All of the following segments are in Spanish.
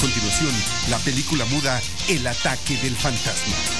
continuación, la película muda El ataque del fantasma.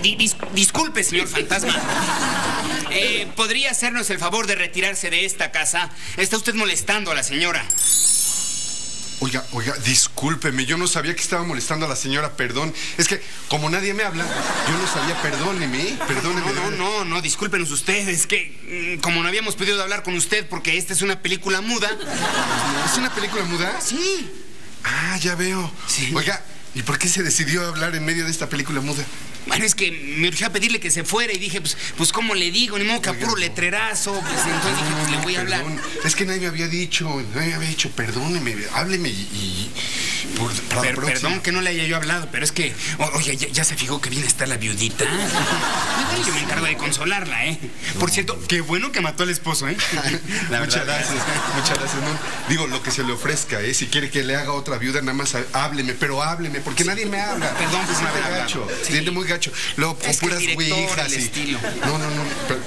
disculpe, señor fantasma. Eh, ¿Podría hacernos el favor de retirarse de esta casa? Está usted molestando a la señora. Oiga, oiga, discúlpeme, yo no sabía que estaba molestando a la señora, perdón. Es que como nadie me habla, yo no sabía, perdóneme, perdóneme. No, no, no, no, discúlpenos ustedes, que mm, como no habíamos podido hablar con usted porque esta es una película muda. ¿Es una película muda? Sí. Ah, ya veo. Sí. Oiga, ¿y por qué se decidió hablar en medio de esta película muda? Bueno, es que me urgía pedirle que se fuera y dije, pues, pues ¿cómo le digo? Ni modo que a Oiga, puro no. letrerazo. Pues entonces dije, pues le voy a hablar. Perdón, Es que nadie me había dicho, nadie me había dicho, perdóneme, hábleme y... y por, Per- perdón que no le haya yo hablado, pero es que, o- oye, ya, ya se fijó que viene a estar la viudita. Yo me encargo de consolarla, ¿eh? Por cierto, qué bueno que mató al esposo, ¿eh? La muchas verdad. gracias, muchas gracias. No, digo, lo que se le ofrezca, ¿eh? Si quiere que le haga otra viuda, nada más hábleme, pero hábleme, porque nadie me habla. Perdón siente hablado. gacho, Sí. siente muy gacho. Luego, con puras ouijas y-. No, no, no,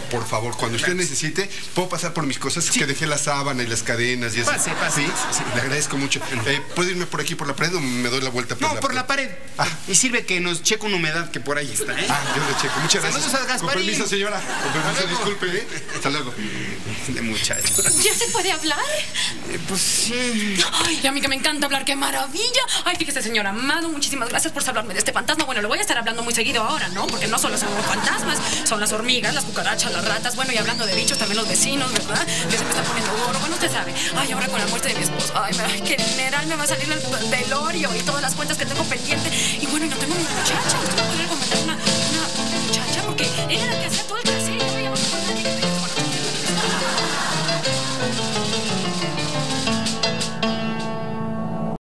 por favor, cuando usted necesite, puedo pasar por mis cosas, que dejé la sábana y las cadenas y eso. Pase, pase. ¿Sí? Le agradezco mucho. Eh, ¿Puedo irme por aquí, por la pared, o me doy la vuelta por No, la por la pared. Ah. Y sirve que nos cheque una humedad que por ahí está, ¿eh? Ah, yo le checo. Muchas gracias. Saludos a Gasparín. Con permiso, señora. Con permiso, disculpe, ¿eh? Hasta luego. De muchacho. ¿Ya se puede hablar? Eh, pues sí. Ay, a mí que me encanta hablar, qué maravilla. Ay, fíjese, señor Amado, muchísimas gracias por hablarme de este fantasma. Bueno, le voy a estar hablando muy seguido ahora, ¿no? Porque no solo son los fantasmas, son las hormigas, las cucarachas, las ratas. Bueno, y hablando de bichos, también los vecinos, ¿verdad? Que se me está poniendo gorro. Bueno, usted sabe. Ay, ahora con la muerte de mi esposo, ay, que el general me va a salir el y todas las cuentas que tengo pendiente. Y bueno, no tengo ni muchacha. ¿Usted me podría recomendar una, una muchacha? Porque era la que hacía todo el